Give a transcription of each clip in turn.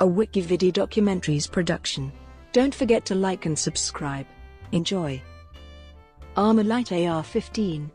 a Wikividi documentaries production. Don't forget to like and subscribe. Enjoy. Armalite AR-15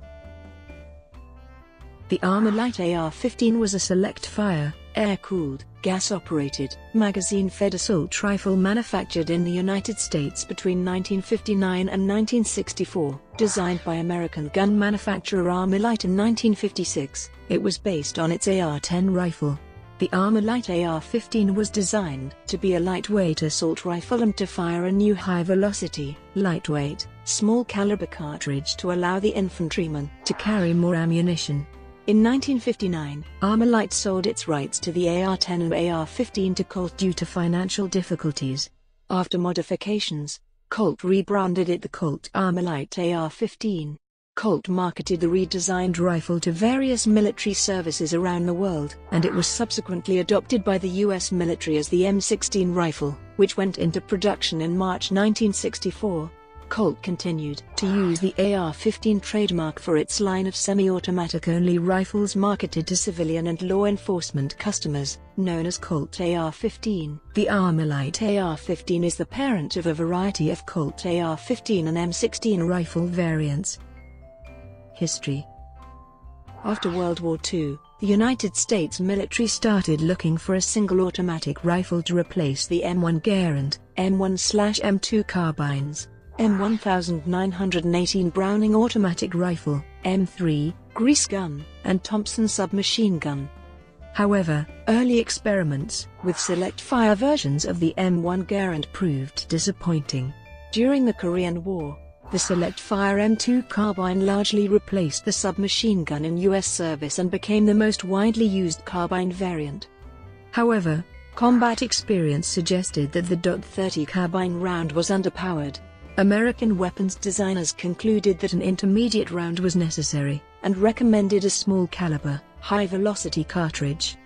The Armalite AR-15 was a select fire, air-cooled, gas-operated, magazine-fed assault rifle manufactured in the United States between 1959 and 1964. Designed by American gun manufacturer Armalite in 1956, it was based on its AR-10 rifle. The Armor Armalite AR-15 was designed to be a lightweight assault rifle and to fire a new high-velocity, lightweight, small-caliber cartridge to allow the infantryman to carry more ammunition. In 1959, Armalite sold its rights to the AR-10 and AR-15 to Colt due to financial difficulties. After modifications, Colt rebranded it the Colt Armalite AR-15. Colt marketed the redesigned rifle to various military services around the world, and it was subsequently adopted by the U.S. military as the M16 rifle, which went into production in March 1964. Colt continued to use the AR-15 trademark for its line of semi-automatic only rifles marketed to civilian and law enforcement customers, known as Colt AR-15. The Armalite AR-15 is the parent of a variety of Colt AR-15 and M16 rifle variants. History After World War II, the United States military started looking for a single automatic rifle to replace the M1 Garand, M1-M2 carbines. M1918 Browning automatic rifle, M3, grease gun, and Thompson submachine gun. However, early experiments with select fire versions of the M1 Garand proved disappointing. During the Korean War, the select fire M2 carbine largely replaced the submachine gun in U.S. service and became the most widely used carbine variant. However, combat experience suggested that the .30 carbine round was underpowered, American weapons designers concluded that an intermediate round was necessary, and recommended a small caliber, high-velocity cartridge.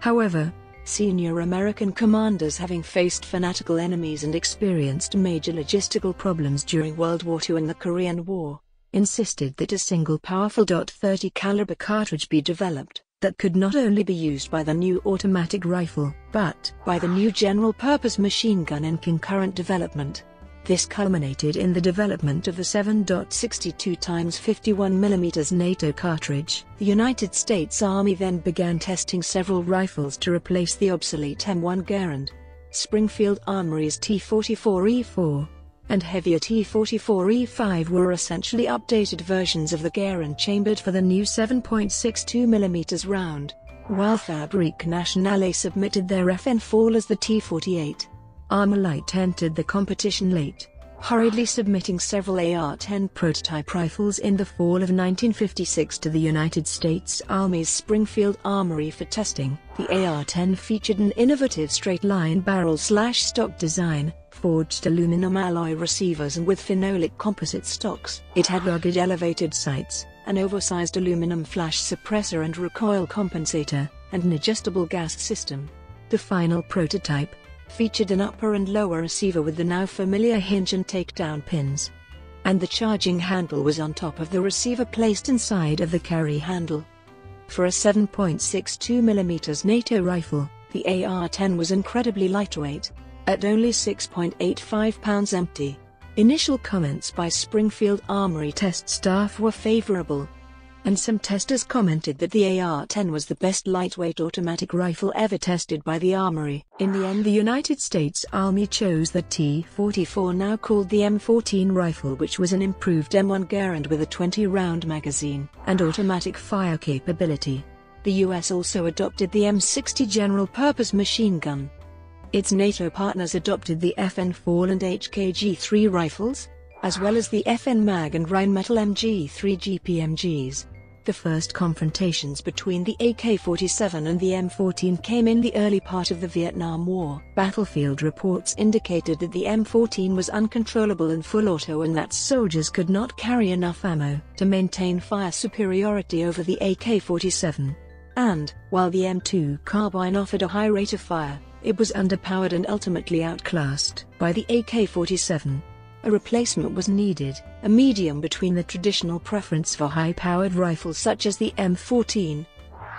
However, senior American commanders having faced fanatical enemies and experienced major logistical problems during World War II and the Korean War, insisted that a single powerful .30 caliber cartridge be developed that could not only be used by the new automatic rifle, but by the new general-purpose machine gun in concurrent development. This culminated in the development of the 7.62 x 51 mm NATO cartridge. The United States Army then began testing several rifles to replace the obsolete M1 Garand. Springfield Armory's T44E4 and heavier T44E5 were essentially updated versions of the Garand chambered for the new 7.62 mm round, while Fabrique Nationale submitted their FN FAL as the T48. Armalite entered the competition late, hurriedly submitting several AR-10 prototype rifles in the fall of 1956 to the United States Army's Springfield Armory for testing. The AR-10 featured an innovative straight-line barrel-slash-stock design, forged aluminum alloy receivers and with phenolic composite stocks. It had rugged elevated sights, an oversized aluminum flash suppressor and recoil compensator, and an adjustable gas system. The final prototype, featured an upper and lower receiver with the now familiar hinge and takedown pins. And the charging handle was on top of the receiver placed inside of the carry handle. For a 7.62mm NATO rifle, the AR-10 was incredibly lightweight, at only 6.85 pounds empty. Initial comments by Springfield Armory test staff were favorable, and some testers commented that the AR-10 was the best lightweight automatic rifle ever tested by the Armory. In the end the United States Army chose the T-44 now called the M14 rifle which was an improved M1 Garand with a 20-round magazine and automatic fire capability. The US also adopted the M60 general purpose machine gun. Its NATO partners adopted the FN FAL and HKG3 rifles, as well as the FN MAG and Rheinmetall MG3 GPMGs. The first confrontations between the AK-47 and the M14 came in the early part of the Vietnam War. Battlefield reports indicated that the M14 was uncontrollable and full auto and that soldiers could not carry enough ammo to maintain fire superiority over the AK-47. And, while the M2 carbine offered a high rate of fire, it was underpowered and ultimately outclassed by the AK-47. A replacement was needed, a medium between the traditional preference for high-powered rifles such as the M14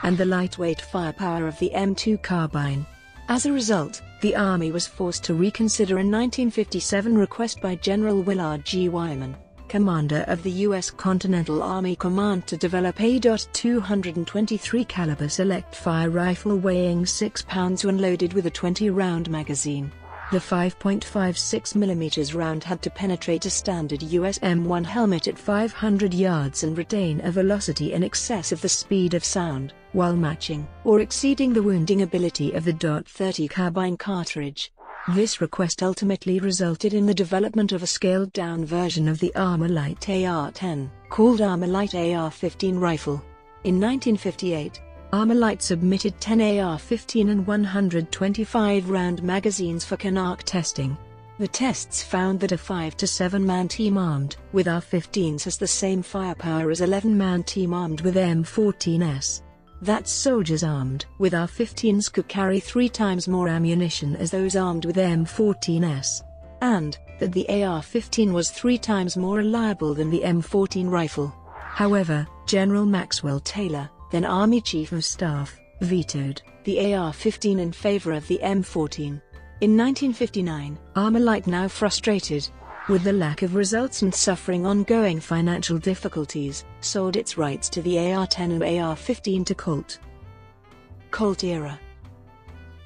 and the lightweight firepower of the M2 carbine. As a result, the Army was forced to reconsider a 1957 request by General Willard G. Wyman, commander of the U.S. Continental Army Command to develop a .223 caliber select-fire rifle weighing 6 pounds when loaded with a 20-round magazine. The 5.56mm round had to penetrate a standard US M1 helmet at 500 yards and retain a velocity in excess of the speed of sound, while matching or exceeding the wounding ability of the .30 carbine cartridge. This request ultimately resulted in the development of a scaled-down version of the Armalite AR-10, called Armalite AR-15 rifle. In 1958, Armalite submitted 10 AR-15 and 125-round magazines for CONARC testing. The tests found that a 5 to 7 man team armed with AR-15s has the same firepower as 11 man team armed with M14s. That soldiers armed with AR-15s could carry three times more ammunition as those armed with M14s. And that the AR-15 was three times more reliable than the M14 rifle. However, General Maxwell Taylor, then Army Chief of Staff, vetoed the AR-15 in favor of the M14. In 1959, Armalite now frustrated with the lack of results and suffering ongoing financial difficulties, sold its rights to the AR-10 and AR-15 to Colt. Colt era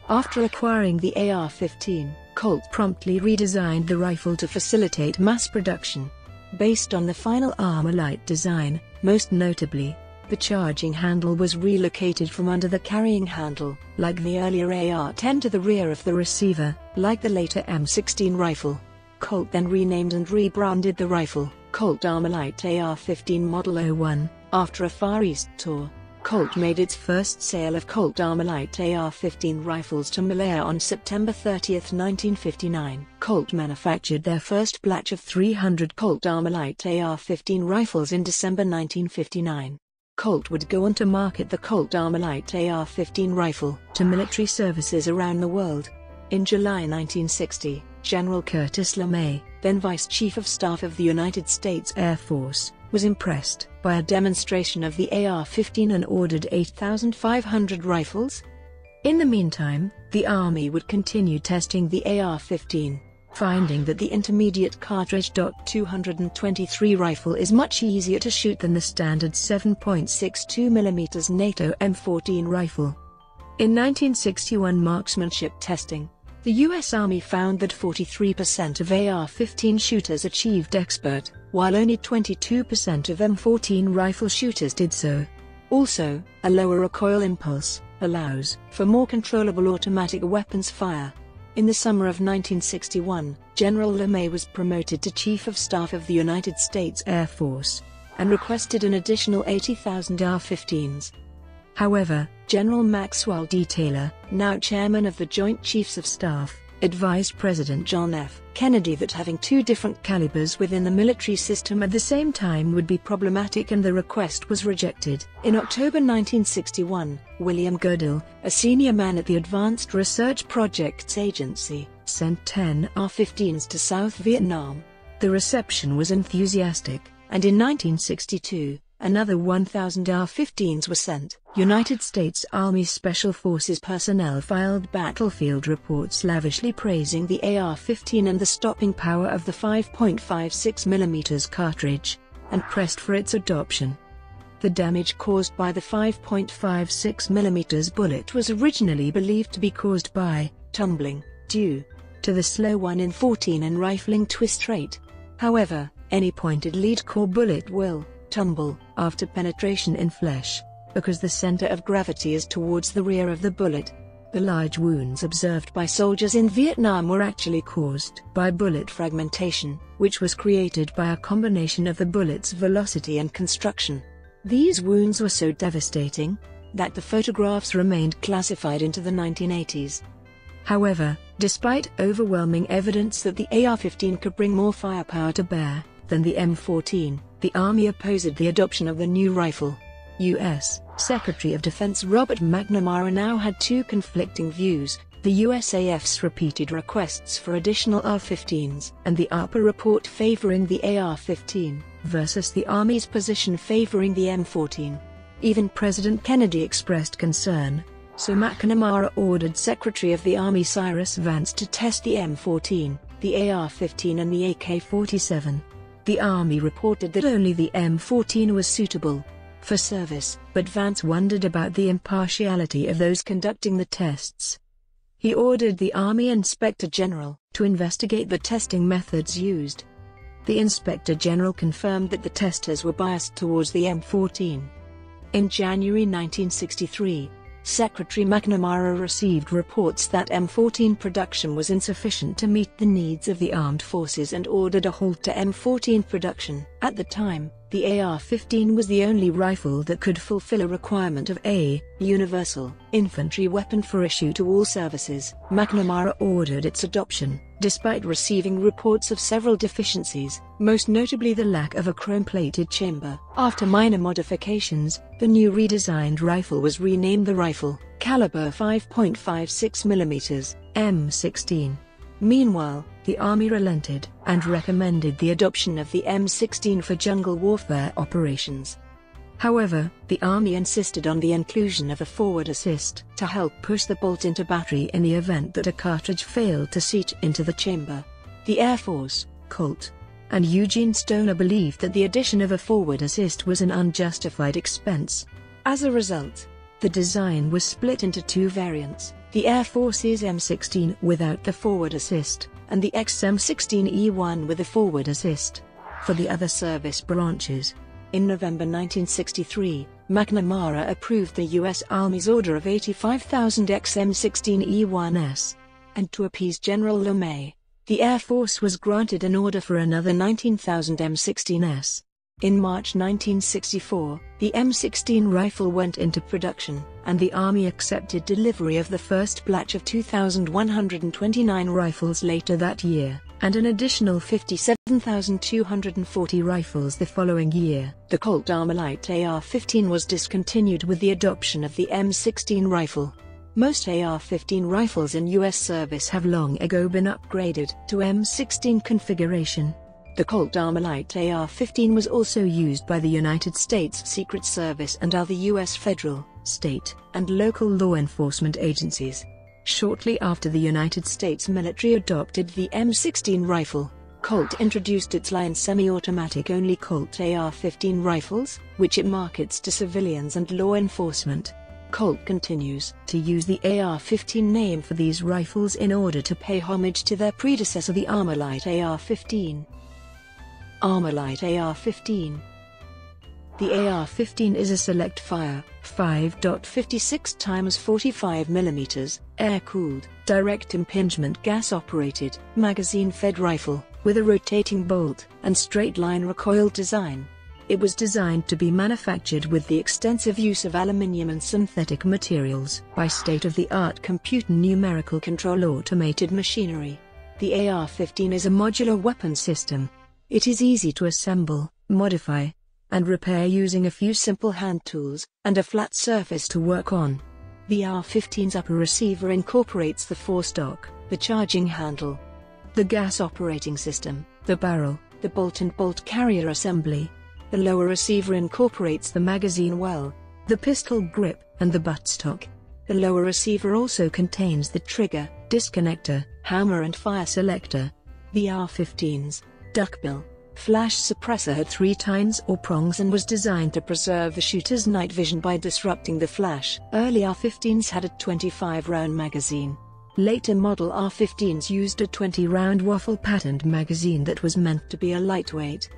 After acquiring the AR-15, Colt promptly redesigned the rifle to facilitate mass production. Based on the final Armalite design, most notably, the charging handle was relocated from under the carrying handle, like the earlier AR-10 to the rear of the receiver, like the later M16 rifle. Colt then renamed and rebranded the rifle, Colt Armalite AR-15 Model 01, after a Far East tour. Colt made its first sale of Colt Armalite AR-15 rifles to Malaya on September 30, 1959. Colt manufactured their first batch of 300 Colt Armalite AR-15 rifles in December 1959. Colt would go on to market the Colt Armalite AR-15 rifle to military services around the world. In July 1960, General Curtis LeMay, then Vice Chief of Staff of the United States Air Force, was impressed by a demonstration of the AR-15 and ordered 8,500 rifles. In the meantime, the Army would continue testing the AR-15 finding that the intermediate cartridge .223 rifle is much easier to shoot than the standard 7.62mm NATO M14 rifle. In 1961 marksmanship testing, the U.S. Army found that 43% of AR-15 shooters achieved expert, while only 22% of M14 rifle shooters did so. Also, a lower recoil impulse allows for more controllable automatic weapons fire. In the summer of 1961, General LeMay was promoted to Chief of Staff of the United States Air Force and requested an additional 80,000 AR-15s. However, General Maxwell D. Taylor, now chairman of the Joint Chiefs of Staff, advised President John F. Kennedy that having two different calibers within the military system at the same time would be problematic and the request was rejected. In October 1961, William Godel, a senior man at the Advanced Research Projects Agency, sent 10 AR-15s to South Vietnam. The reception was enthusiastic, and in 1962, Another 1,000 AR-15s were sent. United States Army Special Forces personnel filed battlefield reports lavishly praising the AR-15 and the stopping power of the 5.56mm cartridge, and pressed for its adoption. The damage caused by the 5.56mm bullet was originally believed to be caused by tumbling, due to the slow 1 in 14 and rifling twist rate. However, any pointed lead core bullet will tumble, after penetration in flesh, because the center of gravity is towards the rear of the bullet. The large wounds observed by soldiers in Vietnam were actually caused by bullet fragmentation, which was created by a combination of the bullet's velocity and construction. These wounds were so devastating that the photographs remained classified into the 1980s. However, despite overwhelming evidence that the AR-15 could bring more firepower to bear than the M14, the Army opposed the adoption of the new rifle. U.S. Secretary of Defense Robert McNamara now had two conflicting views, the USAF's repeated requests for additional AR-15s and the ARPA report favoring the AR-15 versus the Army's position favoring the M14. Even President Kennedy expressed concern, so McNamara ordered Secretary of the Army Cyrus Vance to test the M14, the AR-15 and the AK-47. The Army reported that only the M14 was suitable for service, but Vance wondered about the impartiality of those conducting the tests. He ordered the Army Inspector General to investigate the testing methods used. The Inspector General confirmed that the testers were biased towards the M14. In January 1963, Secretary McNamara received reports that M14 production was insufficient to meet the needs of the armed forces and ordered a halt to M14 production. At the time, the AR-15 was the only rifle that could fulfill a requirement of a universal infantry weapon for issue to all services. McNamara ordered its adoption, despite receiving reports of several deficiencies, most notably the lack of a chrome-plated chamber. After minor modifications, the new redesigned rifle was renamed the rifle, caliber 5.56mm, M16. Meanwhile, the Army relented and recommended the adoption of the M16 for jungle warfare operations. However, the Army insisted on the inclusion of a forward assist to help push the bolt into battery in the event that a cartridge failed to seat into the chamber. The Air Force, Colt, and Eugene Stoner believed that the addition of a forward assist was an unjustified expense. As a result, the design was split into two variants, the Air Force's M16 without the forward assist, and the XM16E1 with a forward assist. For the other service branches, in November 1963, McNamara approved the U.S. Army's order of 85,000 XM16E1s. And to appease General LeMay, the Air Force was granted an order for another 19,000 M16s. In March 1964, the M16 rifle went into production, and the Army accepted delivery of the first batch of 2,129 rifles later that year, and an additional 57,240 rifles the following year. The Colt Armalite AR-15 was discontinued with the adoption of the M16 rifle. Most AR-15 rifles in U.S. service have long ago been upgraded to M16 configuration. The Colt Armalite AR-15 was also used by the United States Secret Service and other U.S. federal, state, and local law enforcement agencies. Shortly after the United States military adopted the M16 rifle, Colt introduced its line semi-automatic only Colt AR-15 rifles, which it markets to civilians and law enforcement. Colt continues to use the AR-15 name for these rifles in order to pay homage to their predecessor the Armalite AR-15. Armalite AR-15 The AR-15 is a select fire, 5.56 x 45 mm, air-cooled, direct impingement gas-operated, magazine-fed rifle, with a rotating bolt and straight-line recoil design. It was designed to be manufactured with the extensive use of aluminium and synthetic materials by state-of-the-art computer numerical control automated machinery. The AR-15 is a modular weapon system it is easy to assemble, modify, and repair using a few simple hand tools and a flat surface to work on. The AR-15's upper receiver incorporates the forestock, the charging handle, the gas operating system, the barrel, the bolt and bolt carrier assembly. The lower receiver incorporates the magazine well, the pistol grip, and the buttstock. The lower receiver also contains the trigger, disconnector, hammer and fire selector. The AR-15's duckbill, flash suppressor had three tines or prongs and was designed to preserve the shooter's night vision by disrupting the flash. Early AR-15s had a 25-round magazine. Later model AR-15s used a 20-round waffle-patterned magazine that was meant to be a lightweight,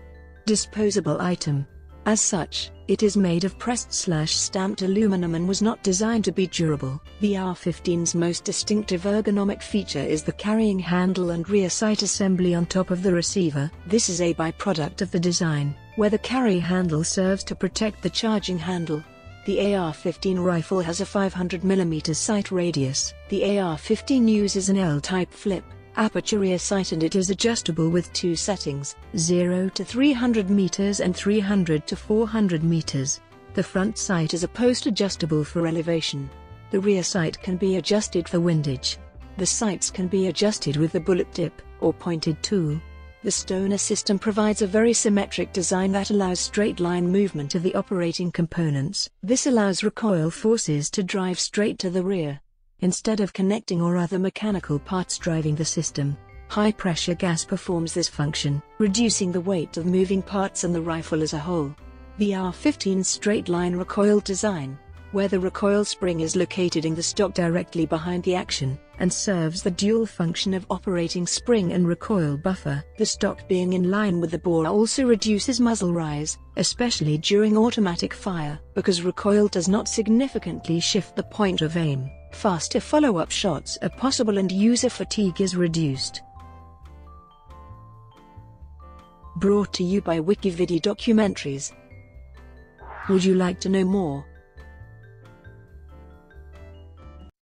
disposable item. As such, it is made of pressed slash stamped aluminum and was not designed to be durable. The AR-15's most distinctive ergonomic feature is the carrying handle and rear sight assembly on top of the receiver. This is a byproduct of the design, where the carry handle serves to protect the charging handle. The AR-15 rifle has a 500mm sight radius. The AR-15 uses an L-type flip, aperture rear sight and it is adjustable with two settings, 0 to 300 meters and 300 to 400 meters. The front sight is a post adjustable for elevation. The rear sight can be adjusted for windage. The sights can be adjusted with the bullet tip, or pointed tool. The Stoner system provides a very symmetric design that allows straight-line movement of the operating components. This allows recoil forces to drive straight to the rear. Instead of connecting or other mechanical parts driving the system, high-pressure gas performs this function, reducing the weight of moving parts and the rifle as a whole. The AR-15 straight-line recoil design, where the recoil spring is located in the stock directly behind the action, and serves the dual function of operating spring and recoil buffer. The stock being in line with the bore also reduces muzzle rise, especially during automatic fire, because recoil does not significantly shift the point of aim. Faster follow-up shots are possible and user fatigue is reduced. Brought to you by Wikividi Documentaries. Would you like to know more?